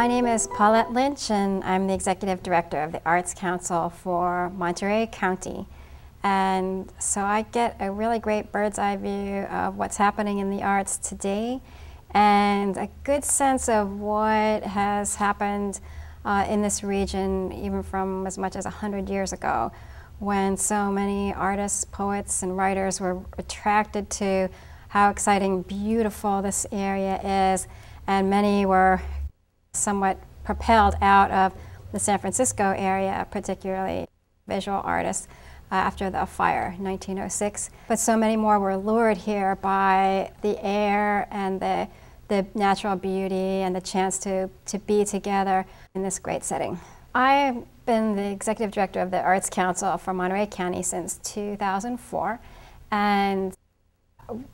My name is Paulette Lynch, and I'm the Executive Director of the Arts Council for Monterey County. And so I get a really great bird's eye view of what's happening in the arts today and a good sense of what has happened uh, in this region even from as much as 100 years ago when so many artists, poets, and writers were attracted to how exciting, beautiful this area is, and many were somewhat propelled out of the San Francisco area, particularly visual artists, uh, after the fire, 1906. But so many more were lured here by the air and the, the natural beauty and the chance to, to be together in this great setting. I've been the executive director of the Arts Council for Monterey County since 2004, and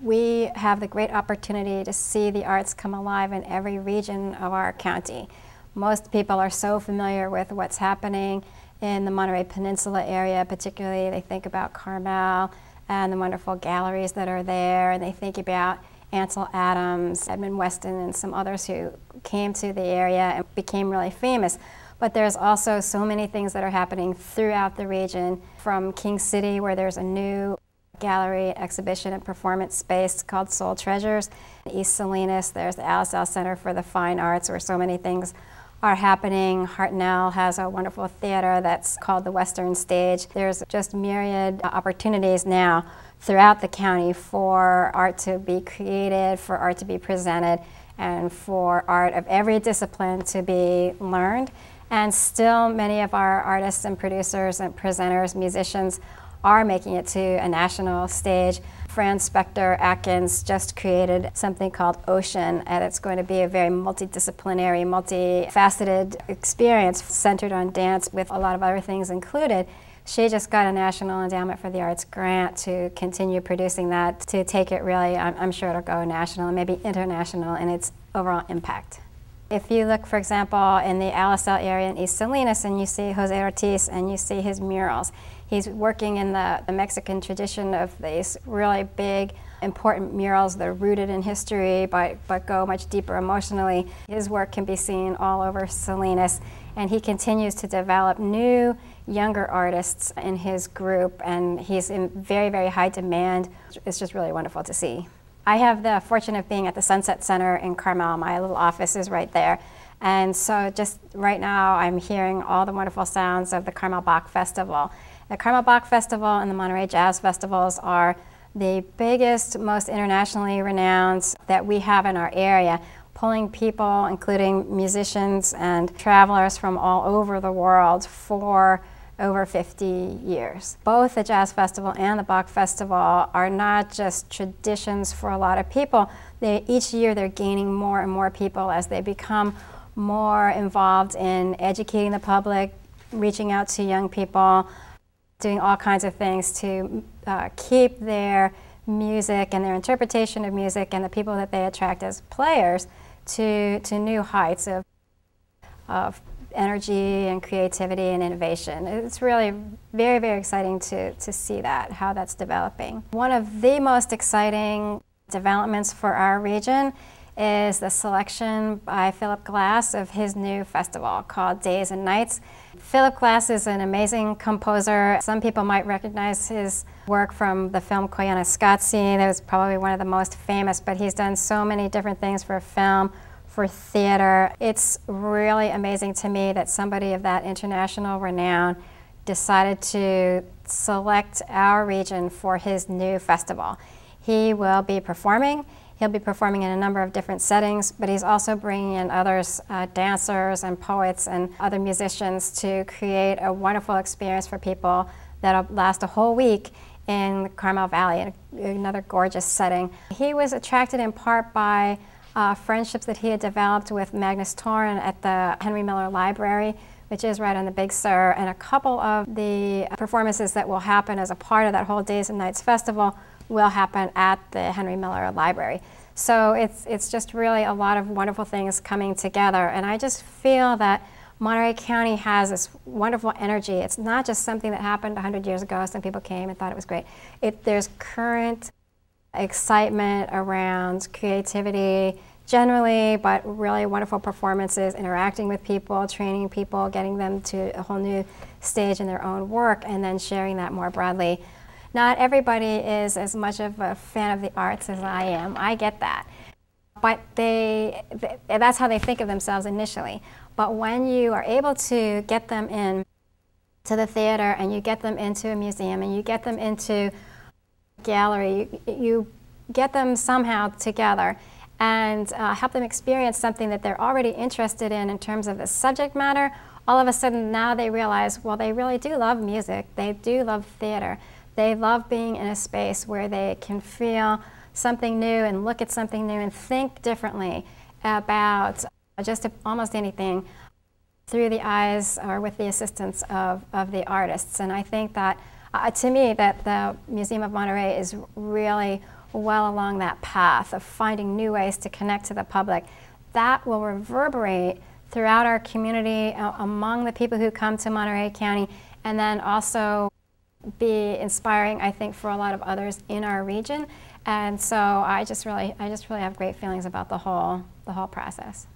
we have the great opportunity to see the arts come alive in every region of our county. Most people are so familiar with what's happening in the Monterey Peninsula area, particularly they think about Carmel and the wonderful galleries that are there, and they think about Ansel Adams, Edmund Weston, and some others who came to the area and became really famous. But there's also so many things that are happening throughout the region, from King City, where there's a new gallery, exhibition, and performance space called Soul Treasures. In East Salinas, there's the Alisal Center for the Fine Arts, where so many things are happening. Hartnell has a wonderful theater that's called the Western Stage. There's just myriad opportunities now throughout the county for art to be created, for art to be presented, and for art of every discipline to be learned. And still, many of our artists and producers and presenters, musicians, are making it to a national stage. Fran Spector Atkins just created something called Ocean, and it's going to be a very multidisciplinary, multifaceted experience centered on dance with a lot of other things included. She just got a National Endowment for the Arts grant to continue producing that, to take it really, I'm, I'm sure it'll go national and maybe international in its overall impact. If you look, for example, in the Alisal area in East Salinas and you see Jose Ortiz and you see his murals, he's working in the, the Mexican tradition of these really big, important murals that are rooted in history but, but go much deeper emotionally. His work can be seen all over Salinas and he continues to develop new, younger artists in his group and he's in very, very high demand. It's just really wonderful to see. I have the fortune of being at the Sunset Center in Carmel. My little office is right there. And so just right now I'm hearing all the wonderful sounds of the Carmel Bach Festival. The Carmel Bach Festival and the Monterey Jazz Festivals are the biggest, most internationally renowned that we have in our area, pulling people, including musicians and travelers from all over the world for over 50 years. Both the Jazz Festival and the Bach Festival are not just traditions for a lot of people. They, each year they're gaining more and more people as they become more involved in educating the public, reaching out to young people, doing all kinds of things to uh, keep their music and their interpretation of music and the people that they attract as players to, to new heights of, of energy and creativity and innovation. It's really very, very exciting to, to see that, how that's developing. One of the most exciting developments for our region is the selection by Philip Glass of his new festival called Days and Nights. Philip Glass is an amazing composer. Some people might recognize his work from the film Koyaanisqatsi. That was probably one of the most famous, but he's done so many different things for film, for theater. It's really amazing to me that somebody of that international renown decided to select our region for his new festival. He will be performing. He'll be performing in a number of different settings, but he's also bringing in others, uh, dancers and poets and other musicians to create a wonderful experience for people that'll last a whole week in Carmel Valley, another gorgeous setting. He was attracted in part by uh, friendships that he had developed with Magnus Toren at the Henry Miller Library, which is right on the Big Sur, and a couple of the performances that will happen as a part of that whole Days and Nights Festival will happen at the Henry Miller Library. So it's, it's just really a lot of wonderful things coming together, and I just feel that Monterey County has this wonderful energy. It's not just something that happened 100 years ago. Some people came and thought it was great. It, there's current excitement around creativity, generally, but really wonderful performances, interacting with people, training people, getting them to a whole new stage in their own work, and then sharing that more broadly. Not everybody is as much of a fan of the arts as I am. I get that. But they, they that's how they think of themselves initially. But when you are able to get them in to the theater and you get them into a museum and you get them into a gallery, you, you get them somehow together and uh, help them experience something that they're already interested in in terms of the subject matter, all of a sudden now they realize, well, they really do love music. They do love theater. They love being in a space where they can feel something new and look at something new and think differently about just almost anything through the eyes or with the assistance of, of the artists. And I think that, uh, to me, that the Museum of Monterey is really well along that path of finding new ways to connect to the public. That will reverberate throughout our community, uh, among the people who come to Monterey County, and then also be inspiring, I think, for a lot of others in our region. And so I just really, I just really have great feelings about the whole, the whole process.